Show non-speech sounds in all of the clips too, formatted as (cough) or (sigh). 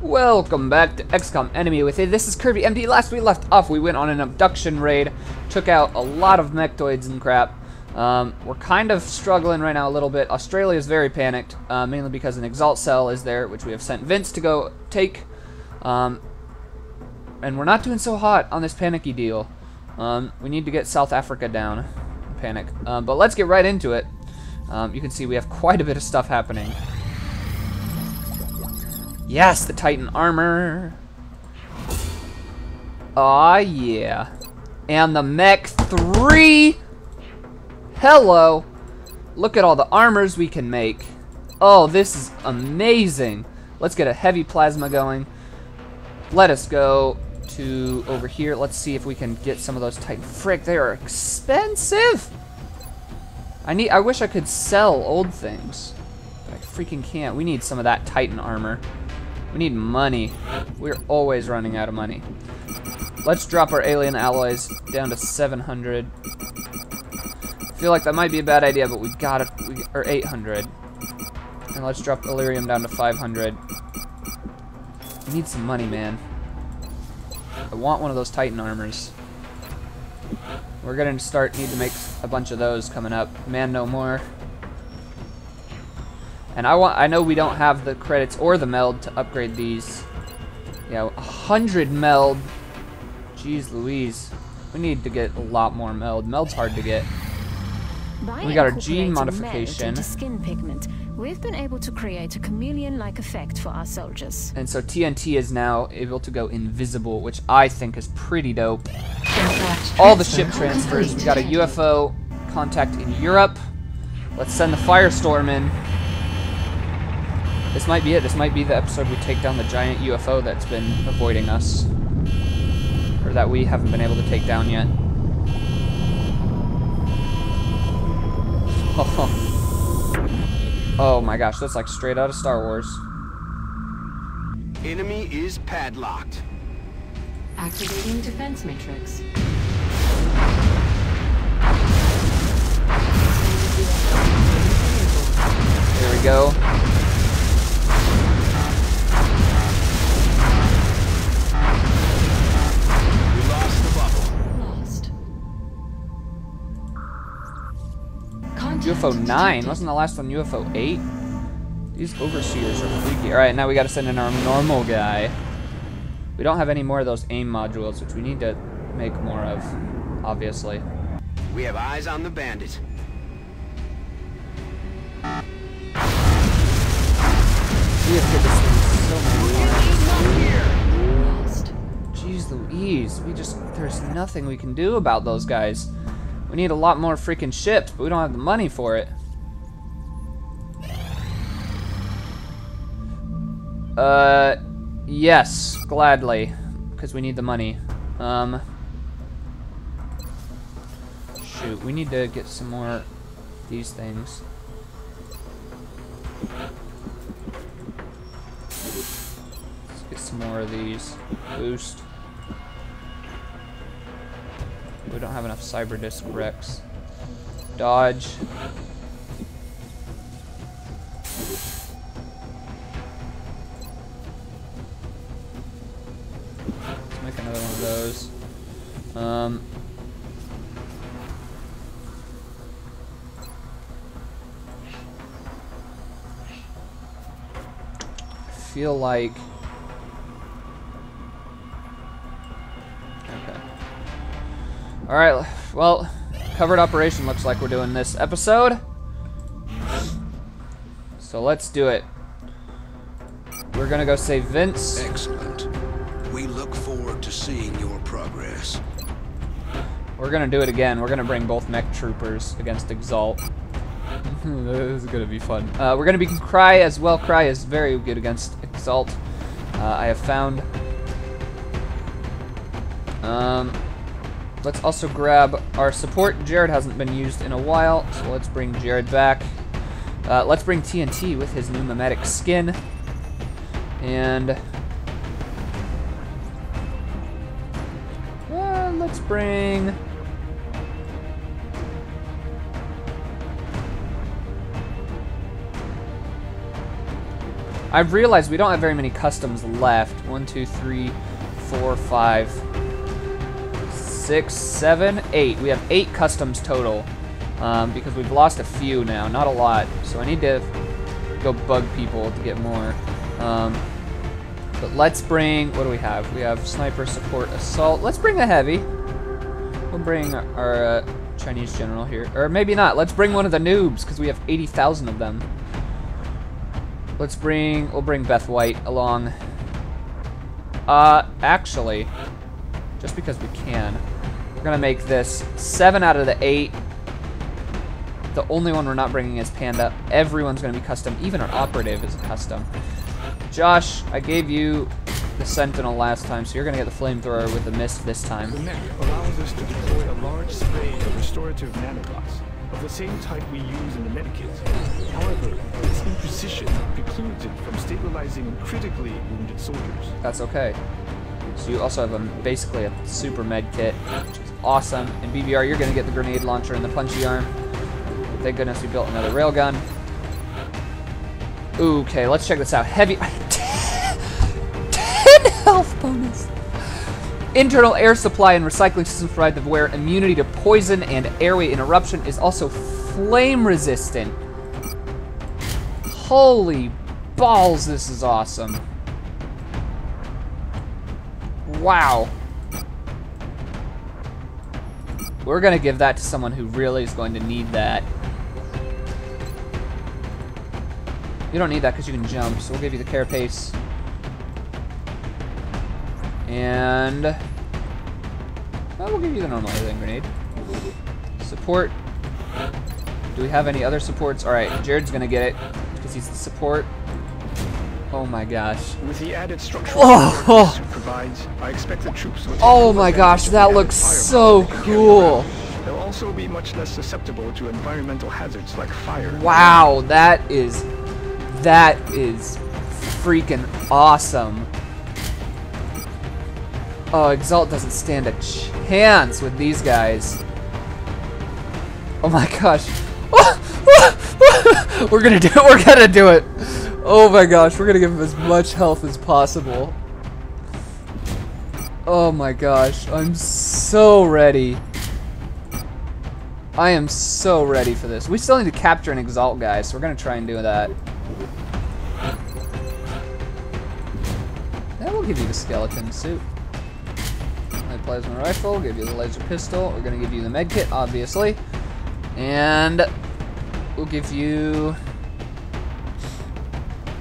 Welcome back to XCOM Enemy Within. This is Kirby MD. Last we left off, we went on an abduction raid, took out a lot of mechtoids and crap. Um, we're kind of struggling right now a little bit. Australia is very panicked, uh, mainly because an Exalt cell is there, which we have sent Vince to go take. Um, and we're not doing so hot on this panicky deal. Um, we need to get South Africa down. Panic. Um, but let's get right into it. Um, you can see we have quite a bit of stuff happening. Yes, the Titan armor. Aw, yeah. And the Mech 3. Hello. Look at all the armors we can make. Oh, this is amazing. Let's get a heavy plasma going. Let us go to over here. Let's see if we can get some of those Titan. Frick, they are expensive. I need. I wish I could sell old things, but I freaking can't. We need some of that Titan armor. We need money. We're always running out of money. Let's drop our alien alloys down to 700. I feel like that might be a bad idea, but we've got it. We, or 800. And let's drop Elerium down to 500. We need some money, man. I want one of those Titan armors. We're gonna start need to make a bunch of those coming up. Man no more. And I want I know we don't have the credits or the meld to upgrade these. Yeah, a hundred meld. Jeez Louise. We need to get a lot more meld. Meld's hard to get. By We got our gene modification. skin pigment, we've been able to create a chameleon-like effect for our soldiers. And so TNT is now able to go invisible, which I think is pretty dope. All the ship transfers. We got a UFO contact in Europe. Let's send the Firestorm in. This might be it. This might be the episode we take down the giant UFO that's been avoiding us. Or that we haven't been able to take down yet. Oh (laughs) oh my gosh, that's like straight out of Star Wars. Enemy is padlocked. Activating defense matrix. There we go. UFO 9? Wasn't the last one UFO 8? These overseers are freaky. Alright, now we gotta send in our normal guy. We don't have any more of those AIM modules, which we need to make more of, obviously. We have eyes on the bandit. We have hit this thing so many times. Lost. Jeez Louise, we just, there's nothing we can do about those guys. We need a lot more freaking ships, but we don't have the money for it. Uh, yes, gladly, because we need the money. Um, shoot, we need to get some more these things. Let's get some more of these. Boost. We don't have enough Cyberdisc wrecks. Dodge. Let's make another one of those. Um, feel like. All right. Well, covert operation looks like we're doing this episode. So let's do it. We're gonna go save Vince. Excellent. We look forward to seeing your progress. We're gonna do it again. We're gonna bring both mech troopers against Exalt. (laughs) this is gonna be fun. Uh, we're gonna be Cry as well. Cry is very good against Exalt. Uh, I have found. Um, let's also grab our support. Jared hasn't been used in a while, so let's bring Jared back. Uh, let's bring TNT with his new mimetic skin. And uh, let's bring. I've realized we don't have very many customs left. One, two, three, four, five, six, seven, eight. We have eight customs total um, because we've lost a few now, not a lot. So I need to go bug people to get more. Um, but let's bring, what do we have? We have sniper, support, assault. Let's bring a heavy. We'll bring our uh, Chinese general here. Or maybe not. Let's bring one of the noobs because we have 80,000 of them. Let's bring, we'll bring Beth White along. Uh, actually, just because we can, we're gonna make this seven out of the eight. The only one we're not bringing is Panda. Everyone's gonna be custom. Even our operative is a custom. Josh, I gave you the Sentinel last time, so you're gonna get the flamethrower with the mist this time. The mech allows us to deploy a large spray of restorative nanobots of the same type we use in the medikit. However, its imprecision precludes it from stabilizing critically wounded soldiers. That's okay. So you also have a, basically a super med kit, which is awesome. And BBR, you're gonna get the grenade launcher and the punchy arm. Thank goodness we built another railgun. Okay, let's check this out. Heavy. (laughs) 10 health bonus. Internal air supply and recycling systems provide the wearer immunity to poison and airway interruption is also flame resistant. Holy balls, this is awesome. Wow. We're gonna give that to someone who really is going to need that. You don't need that because you can jump, so we'll give you the carapace. And well, we'll give you the normal alien grenade. Support. Do we have any other supports? All right, Jared's gonna get it because he's the support. Oh my gosh. With the added structural Oh. provides, I expect the troops will Oh my gosh, that looks so firepower they can cool. They'll also be much less susceptible to environmental hazards like fire. Wow, that is that is freaking awesome. Oh, Exalt doesn't stand a chance with these guys. Oh my gosh. (laughs) we're gonna do it, we're gonna do it. Oh my gosh, we're gonna give him as much health as possible. Oh my gosh, I'm so ready. I am so ready for this. We still need to capture an Exalt guy, so we're gonna try and do that. Then we'll give you the skeleton suit. Light plasma rifle, give you the laser pistol. We're gonna give you the med kit, obviously. And we'll give you...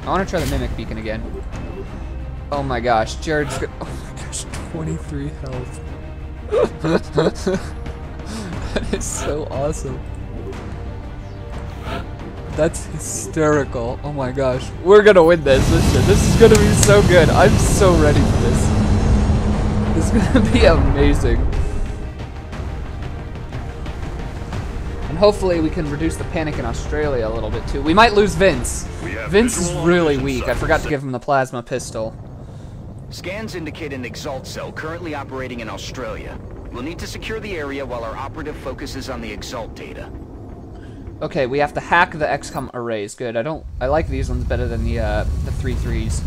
I wanna try the mimic beacon again. Oh my gosh, Jared's got... (laughs) Oh my gosh, 23 health. (laughs) that is so awesome. That's hysterical. Oh my gosh. We're gonna win this. Listen, this is gonna be so good. I'm so ready for this. This is gonna (laughs) be amazing. And hopefully we can reduce the panic in Australia a little bit too. We might lose Vince. Vince is really weak. I forgot to give him the plasma pistol. Scans indicate an Exalt cell currently operating in Australia. We'll need to secure the area while our operative focuses on the Exalt data. Okay, we have to hack the XCOM arrays. Good. I don't. I like these ones better than the uh, the three threes.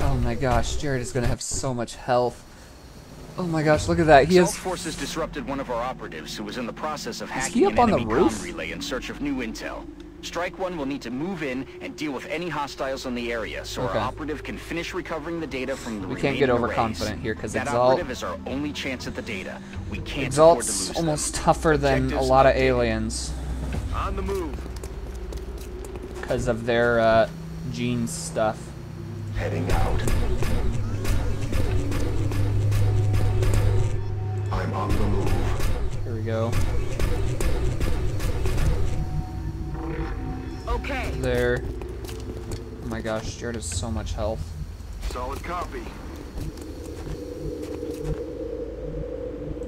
Oh my gosh, Jared is gonna have so much health. Oh my gosh, look at that. He Exalt has. forces disrupted one of our operatives who was in the process of he hacking up an on the enemy roof? comm relay in search of new intel. Strike One will need to move in and deal with any hostiles in the area, so Okay. our operative can finish recovering the data from the We can't get overconfident arrays. here, 'cause that Exalt- operative is our only chance at the data. We can't afford to Exalt's lose almost them. tougher than a lot of updated. aliens On the move. because of their uh, gene stuff. Heading out. I'm on the move. Here we go. Okay. There. Oh my gosh, Jared has so much health. Solid copy.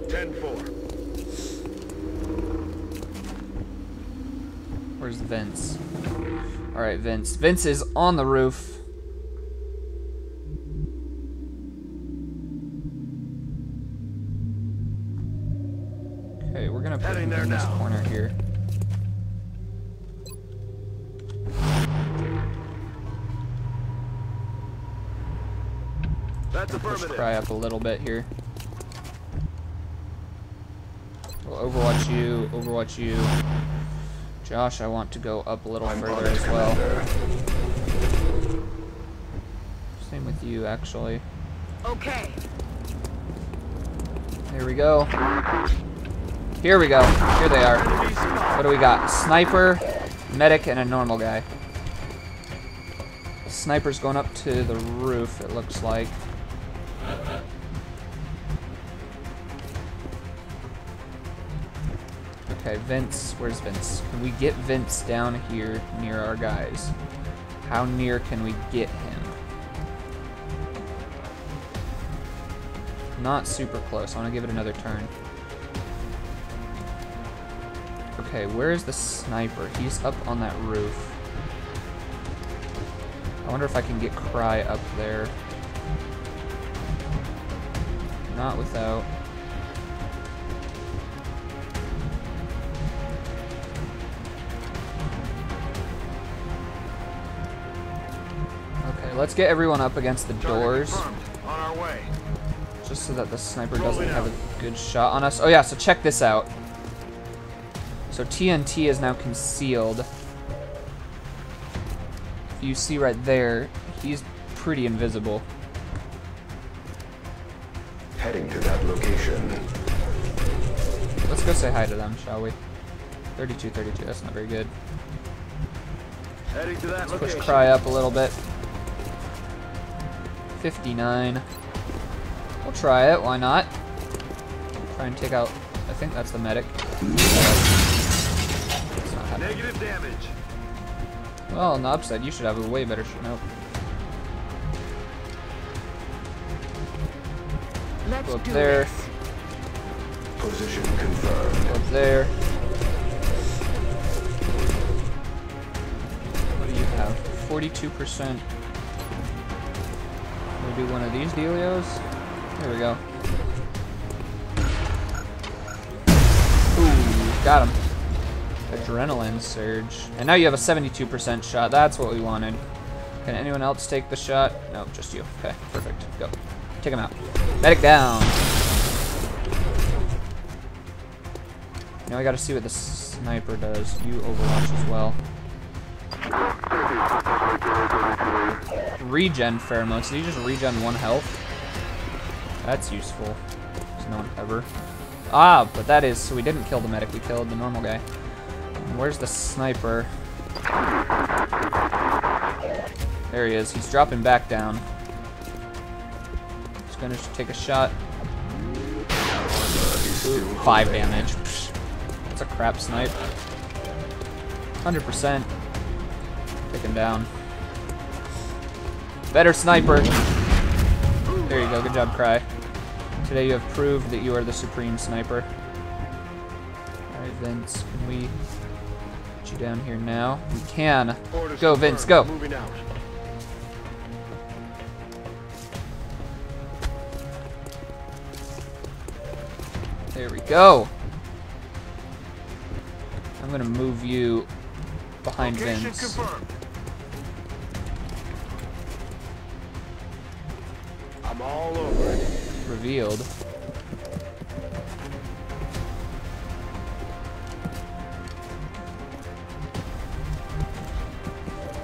10-4. Where's Vince? Alright, Vince. Vince is on the roof. That's Push affirmative. Cry up a little bit here. We'll overwatch you, overwatch you. Josh, I want to go up a little I'm further as well. Commander. Same with you, actually. Okay. Here we go. Here we go. Here they are. What do we got? Sniper, medic, and a normal guy. Sniper's going up to the roof, it looks like. Okay, Vince. Where's Vince? Can we get Vince down here near our guys? How near can we get him? Not super close. I want to give it another turn. Okay, where is the sniper? He's up on that roof. I wonder if I can get Cry up there. Not without. Let's get everyone up against the doors. On our way. Just so that the sniper doesn't have a good shot on us. Oh yeah, so check this out. So TNT is now concealed. If you see right there, he's pretty invisible. Heading to that location. Let's go say hi to them, shall we? 32, 32, that's not very good. Heading to that Let's push location. Cry up a little bit. 59. We'll try it, why not? Try and take out, I think that's the medic. It's not. Negative damage. Well, on the upside, you should have a way better shot. Nope. Let's Go up do there. this. Position confirmed. Go up there. What do you have? 42%. Do one of these dealios. Here we go. Ooh, got him. Adrenaline surge. And now you have a 72% shot. That's what we wanted. Can anyone else take the shot? No, just you. Okay, perfect. Go. Take him out. Medic down. Now I gotta see what the sniper does. You overwatch as well. Regen pheromones. You just regen one health? That's useful. Does no one ever. Ah, but that is, so we didn't kill the medic, we killed the normal guy. Where's the sniper? There he is. He's dropping back down. He's gonna take a shot. Ooh, five damage. That's a crap snipe. 100%. Take him down. Better sniper. There you go. Good job, Cry. Today you have proved that you are the supreme sniper. Alright, Vince. Can we get you down here now? We can. Orders Go, Vince, go. Moving out. There we go. I'm gonna move you behind Location Vince. confirmed. All over it. Revealed.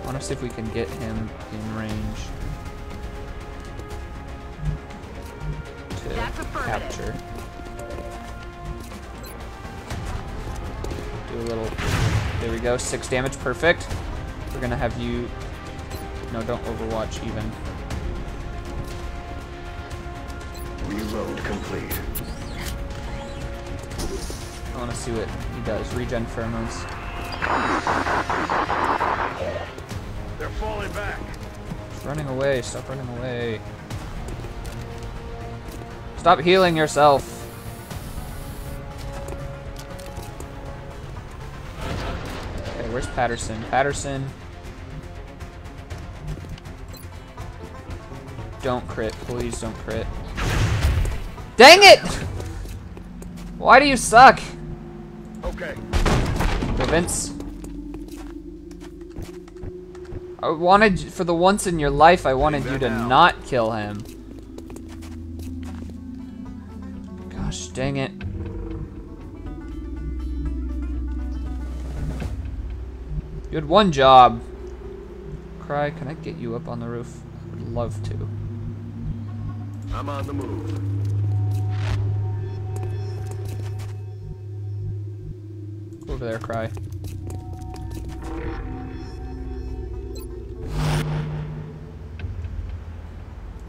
I want to see if we can get him in range to capture. Do a little. There we go. Six damage. Perfect. We're gonna have you. No, don't overwatch even. Reload complete. I want to see what he does. Regen pheromones. They're falling back. He's running away. Stop running away. Stop healing yourself. Okay, where's Patterson? Patterson. Don't crit. Please don't crit. Dang it! Why do you suck? Okay. Vince. I wanted, for the once in your life, I wanted you to not kill him. Gosh dang it. You had one job. Cry, can I get you up on the roof? I would love to. I'm on the move. Over there, Cry.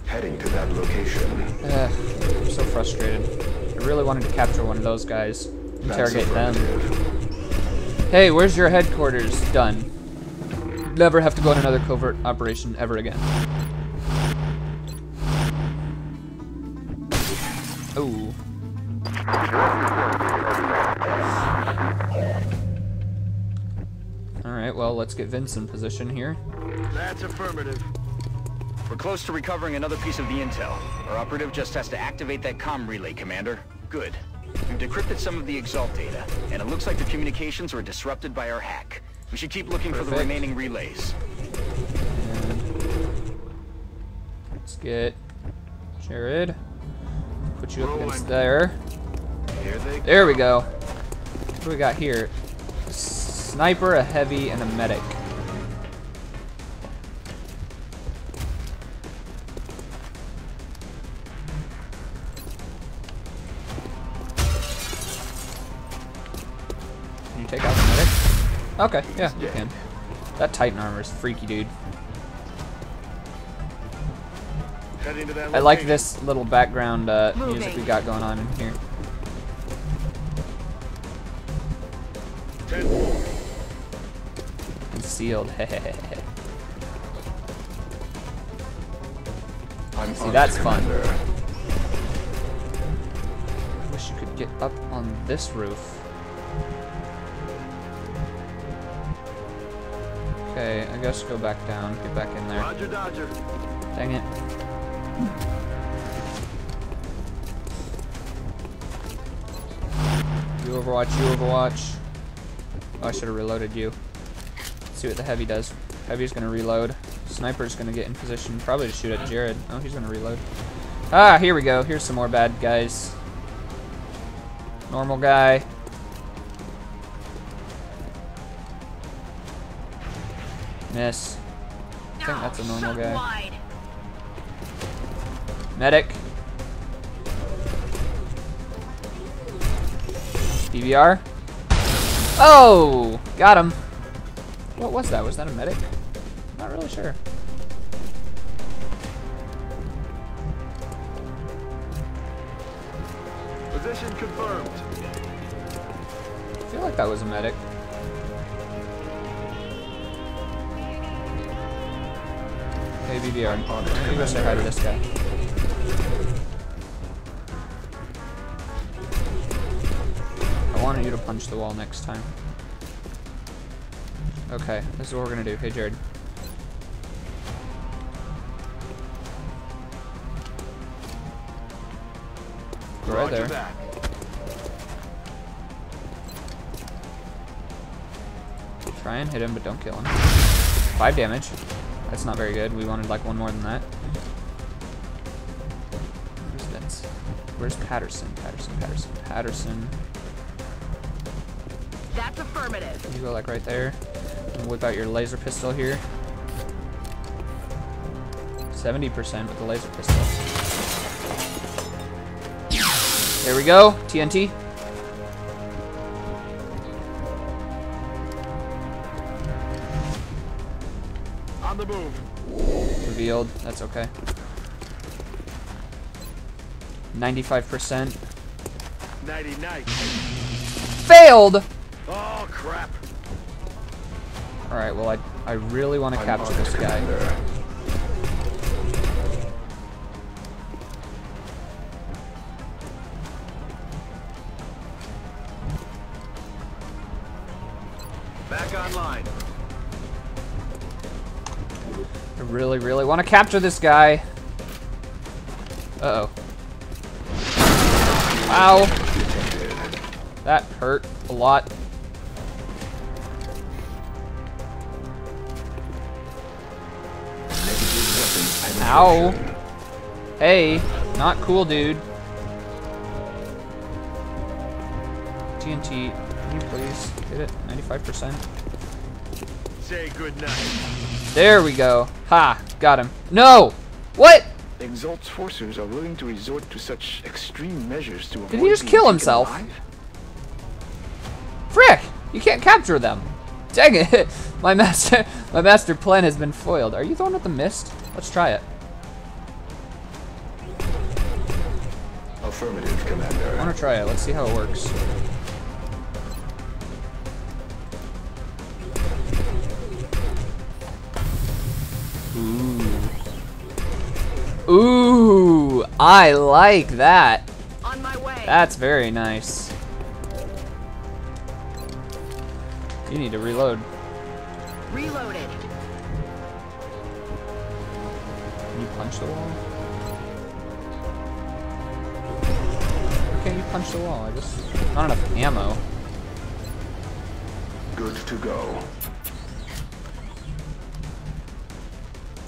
Heading to that location. Ugh, I'm so frustrated. I really wanted to capture one of those guys. Interrogate them. Hey, where's your headquarters? Done. Never have to go on another covert operation ever again. Ooh. Well, let's get Vince in position here. That's affirmative. We're close to recovering another piece of the intel. Our operative just has to activate that comm relay, Commander. Good. We've decrypted some of the Exalt data, and it looks like the communications were disrupted by our hack. We should keep looking for the remaining relays. Let's get Jared. Put you up against there. Here they There we go. What do we got here? A sniper, a heavy, and a medic. Can you take out the medic? Okay, yeah, you can. That Titan armor is freaky, dude. heading to that I like this little background uh, music Moving. we got going on in here. Concealed. (laughs) I'm See, that's fun. Commander. Wish you could get up on this roof. Okay, I guess go back down. Get back in there. Roger Dodger. Dang it. You Overwatch, you Overwatch. Oh, I should have reloaded you. Let's see what the heavy does. Heavy's gonna reload. Sniper's gonna get in position, probably to shoot at Jared. Oh, he's gonna reload. Ah, here we go. Here's some more bad guys. Normal guy. Miss. I think that's a normal guy. Medic. DVR. Oh! Got him. What was that? Was that a medic? Not really sure. Position confirmed. I feel like that was a medic. Hey, BBR. Go say hi to this guy? I wanted you to punch the wall next time. Okay, this is what we're gonna do. Hey, Jared. Go right Roger there. that. Try and hit him, but don't kill him. Five damage. That's not very good. We wanted like one more than that. Where's Vince? Where's Patterson? Patterson, Patterson, Patterson. That's affirmative. You go like right there. Whip out your laser pistol here. 70% with the laser pistol. There we go. TNT. On the move. Revealed. That's okay. 95%. Nighty night. Failed! Oh crap. Alright, well, I, I really want to capture this guy. Back online. I really, really want to capture this guy. Uh-oh. Wow. That hurt a lot. Ow. Hey, not cool, dude. TNT. Can you please hit it? 95%. Say goodnight. There we go. Ha! Got him. No! What? Exalt's forces are willing to resort to such extreme measures to avoid Did he just kill himself? alive? Frick! You can't capture them. Dang it! (laughs) My master, my master plan has been foiled. Are you throwing at the mist? Let's try it. Affirmative, I want to try it. Let's see how it works. Ooh. Ooh, I like that. On my way. That's very nice. You need to reload. Reloaded. Can you punch the wall? Can't you punch the wall? I just not enough ammo. Good to go.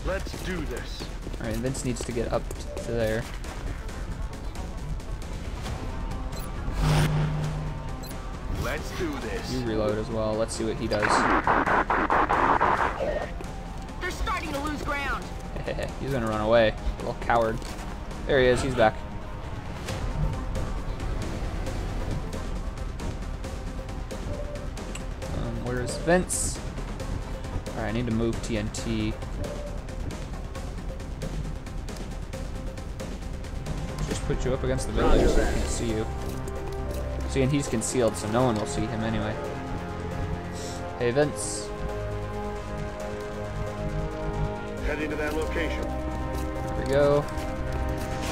Let's do this. Alright, Vince needs to get up to there. Let's do this. You reload as well. Let's see what he does. They're starting to lose ground. (laughs) He's gonna run away. Little coward. There he is. He's back. Where's Vince? Alright, I need to move TNT. Just put you up against the building so I can't see you. See, and he's concealed, so no one will see him anyway. Hey, Vince. Heading to that location. There we go.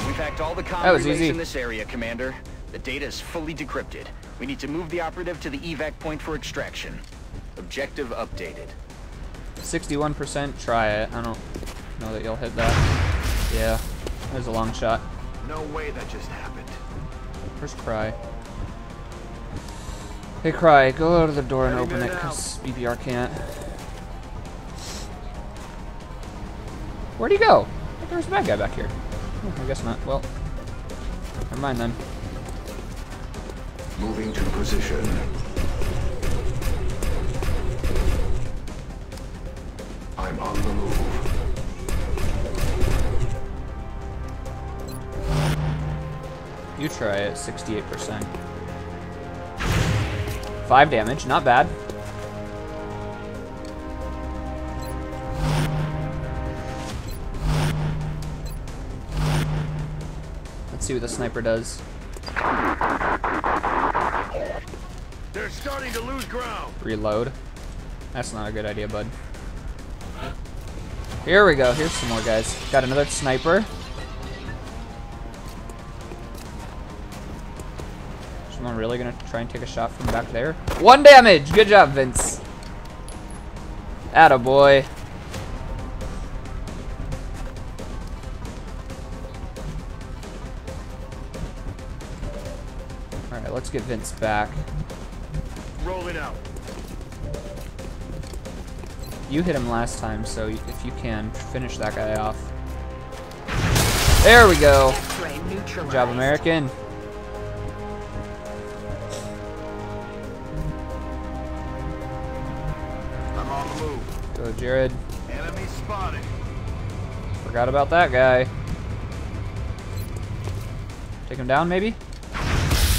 We've hacked all the That comm relays in this area, Commander. The data is fully decrypted. We need to move the operative to the evac point for extraction. Objective updated. 61%, try it. I don't know that you'll hit that. Yeah, there's a long shot. No way that just happened. Where's Cry? Hey Cry, go out of the door and open it, because BBR can't. Where'd he go? Thought a bad guy back here. Oh, I guess not. Well, never mind then. Moving to position. I'm on the move. You try it, 68%. 5 damage, not bad. Let's see what the sniper does. They're starting to lose ground. Reload. That's not a good idea, bud. Here we go. Here's some more guys. Got another sniper. Someone really gonna try and take a shot from back there? One damage! Good job, Vince. Atta boy. Alright, let's get Vince back. You hit him last time, so if you can, finish that guy off. There we go. Good job, American. I'm on the move. Go, Jared. Enemy spotted. Forgot about that guy. Take him down, maybe?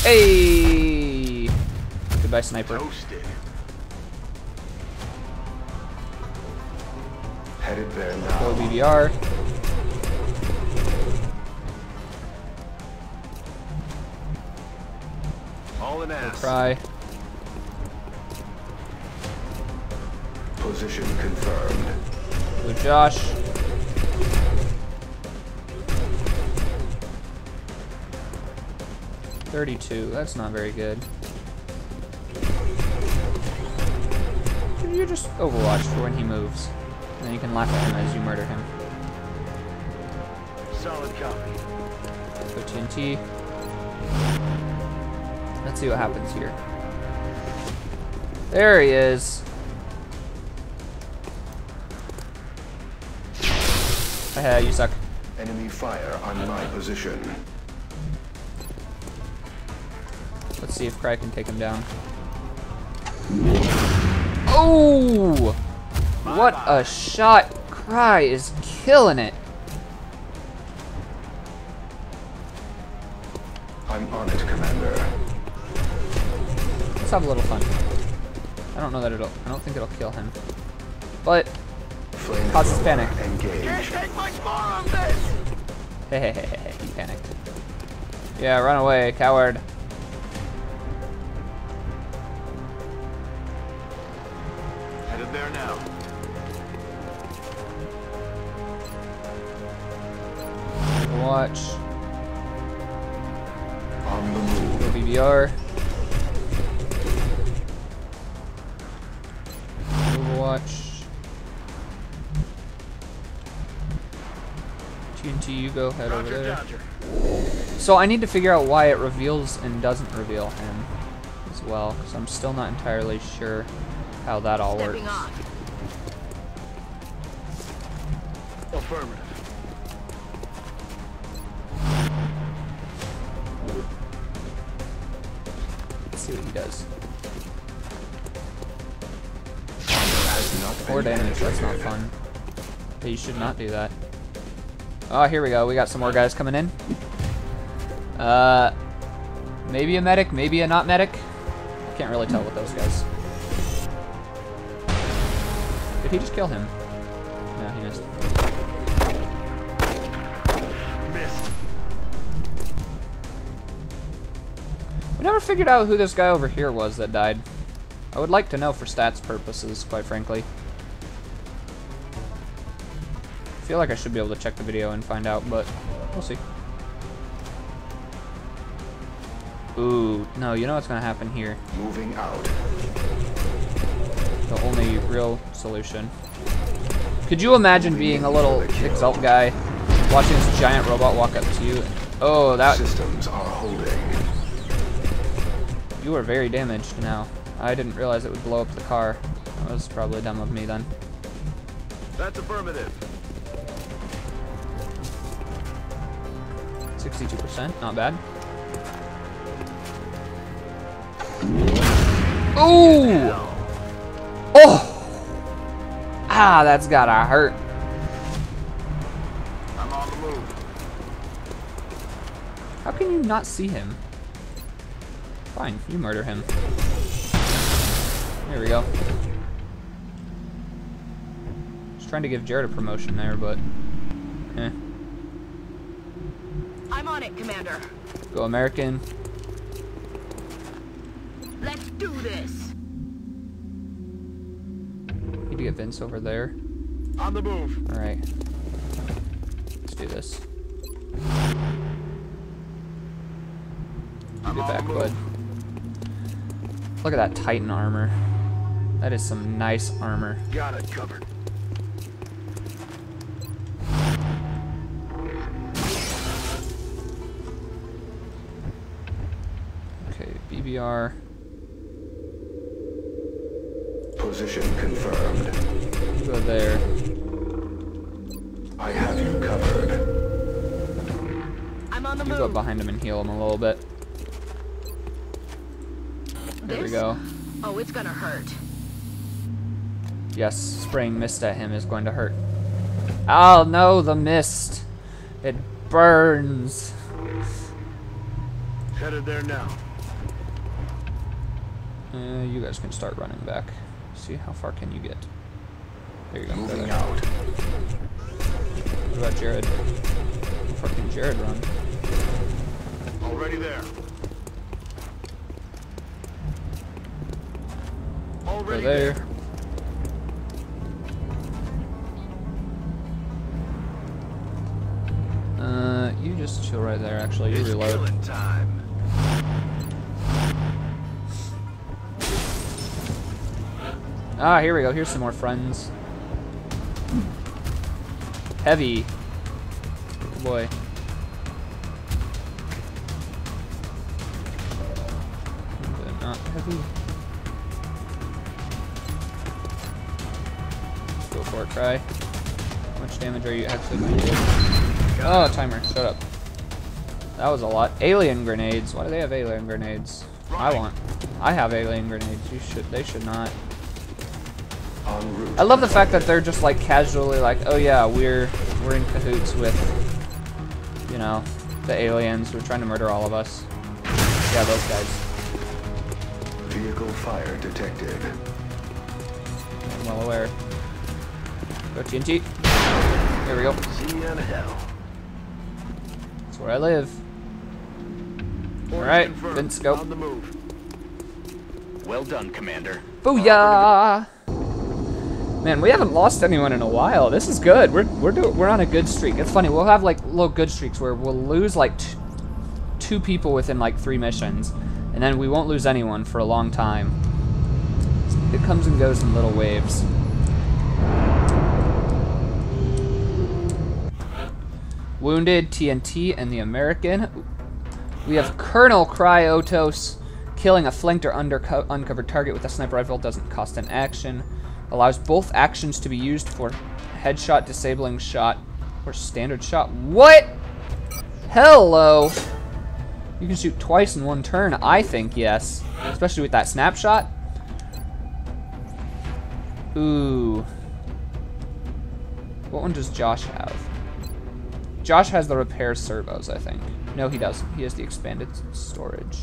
Hey! Goodbye, sniper. Toasted. Headed there Go, now. BBR. All in ass. Try. Position confirmed. Go, Josh. Thirty-two. That's not very good. You just Overwatch for when he moves. And then you can laugh at him as you murder him. Solid copy. Go TNT. Let's see what happens here. There he is. Haha, you suck. Enemy fire on my position. Let's see if Cry can take him down. Oh! What a shot! Cry is killing it. I'm on it, Commander. Let's have a little fun. I don't know that it'll. I don't think it'll kill him. But Flamethrower Causes panic. Engage. Take much more of this! hey, hey, hey, hey, hey, he panicked. Yeah, run away, coward. Watch. On the move. Go BBR. Overwatch. TNT, you go head over there. Dodger. So I need to figure out why it reveals and doesn't reveal him as well, because I'm still not entirely sure how that all works. Stepping off. Affirmative. See what he does. Four damage, that's not fun. You should not do that. Oh, here we go. We got some more guys coming in. Uh, maybe a medic, maybe a not medic. I can't really tell with those guys. Did he just kill him? Never figured out who this guy over here was that died. I would like to know for stats purposes, quite frankly. I feel like I should be able to check the video and find out, but we'll see. Ooh, no, you know what's gonna happen here. Moving out. The only real solution. Could you imagine being a little exalt guy, watching this giant robot walk up to you? and- Oh, that Systems are holding. You are very damaged now. I didn't realize it would blow up the car. That was probably dumb of me then. That's affirmative. 62%, not bad. Ooh! Oh! Ah, that's gotta hurt. I'm on the move. How can you not see him? Fine, you murder him. There we go. Just trying to give Jared a promotion there, but eh. I'm on it, Commander. Go American. Let's do this. Need to get Vince over there. On the move. All right. Let's do this. I'm Get back, the bud. Move. Look at that Titan armor. That is some nice armor. Got it covered. Okay, BBR. Position confirmed. You go there. I have you covered. I'm on the You go move. behind him and heal him a little bit. There we go. Oh, it's gonna hurt. Yes, spraying mist at him is going to hurt. Oh no, the mist. It burns. Headed there now. Uh, you guys can start running back. See how far can you get. There you go. Moving there. out. What about Jared? Fucking Jared run? Already there. Already there. there. Uh, you just chill right there. Actually, you It's reload. time. Ah, here we go. Here's some more friends. Heavy. Good boy. But not heavy. Go for it, try. How much damage are you actually going to do? Oh, timer. Shut up. That was a lot. Alien grenades. Why do they have alien grenades? I want. I have alien grenades. You should. They should not. I love the fact that they're just like casually like, oh yeah, we're we're in cahoots with, you know, the aliens who are trying to murder all of us. Yeah, those guys. Vehicle fire detected. I'm well aware. Go TNT. Here we go. See you in hell. That's where I live. Alright. Vince, go. On the move. Well done, Commander. Booyah! Man, we haven't lost anyone in a while. This is good. We're we're do, we're on a good streak. It's funny. We'll have like little good streaks where we'll lose like t- two people within like three missions, and then we won't lose anyone for a long time. It comes and goes in little waves. Wounded TNT and the American. We have Colonel Cryotos. Killing a flanked or underco uncovered target with a sniper rifle doesn't cost an action. Allows both actions to be used for headshot, disabling shot, or standard shot. What? Hello. You can shoot twice in one turn. I think yes. Especially with that snapshot. Ooh. What one does Josh have? Josh has the repair servos, I think. No, he doesn't. He has the expanded storage.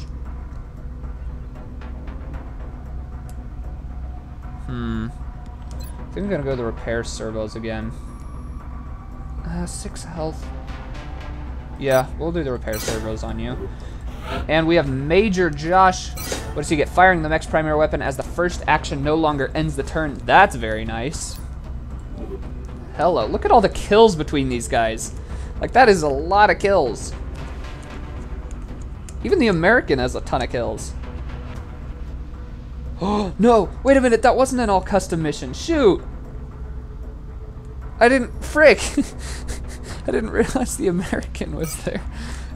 Hmm. I think I'm gonna go to the repair servos again. Uh, six health. Yeah, we'll do the repair servos on you. And we have Major Josh. What does he get? Firing the next primary weapon as the first action no longer ends the turn. That's very nice. Hello. Look at all the kills between these guys. Like, that is a lot of kills. Even the American has a ton of kills. Oh, (gasps) no! Wait a minute, that wasn't an all custom mission. Shoot! I didn't. Frick! (laughs) I didn't realize the American was there.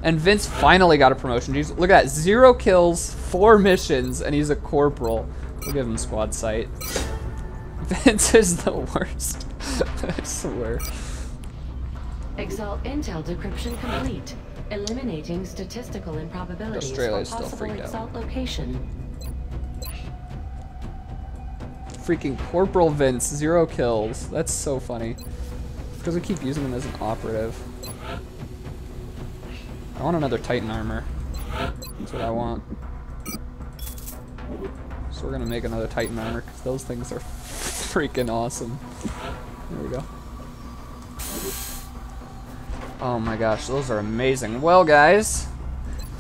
And Vince finally got a promotion. Jeez, look at that. Zero kills, four missions, and he's a corporal. We'll give him squad sight. (laughs) Vince is the worst. (laughs) I swear. Exalt Intel decryption complete. Eliminating statistical improbabilities for still possible. Exalt location. Freaking Corporal Vince, zero kills. That's so funny. Because we keep using him as an operative. I want another Titan armor. That's what I want. So we're gonna make another Titan armor because those things are (laughs) freaking awesome. There we go. Oh my gosh, those are amazing. Well, guys,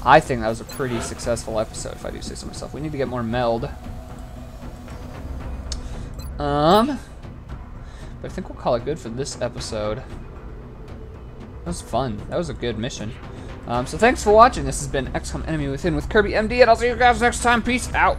I think that was a pretty successful episode, if I do say so myself. We need to get more meld. Um, but I think we'll call it good for this episode. That was fun. That was a good mission. Um, so thanks for watching. This has been XCOM Enemy Within with Kirby MD, and I'll see you guys next time. Peace out.